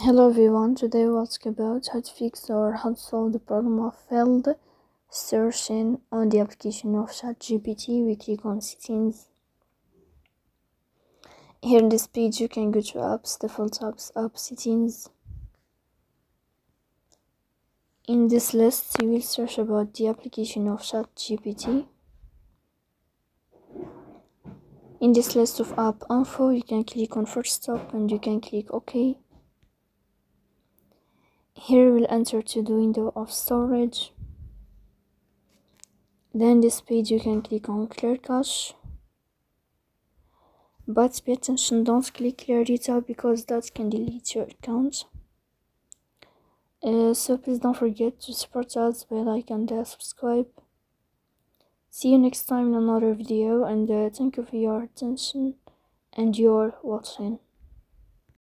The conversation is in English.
Hello everyone, today we'll talk about how to fix or how to solve the problem of failed searching on the application of ChatGPT. We click on settings. Here in this page you can go to apps, default apps, app settings. In this list you will search about the application of ChatGPT. In this list of app info you can click on force stop and you can click OK. Here we'll enter to the window of storage. Then this page you can click on clear cache. But pay attention, don't click clear data because that can delete your account. Uh, so please don't forget to support us by like and uh, subscribe. See you next time in another video and uh, thank you for your attention and your watching.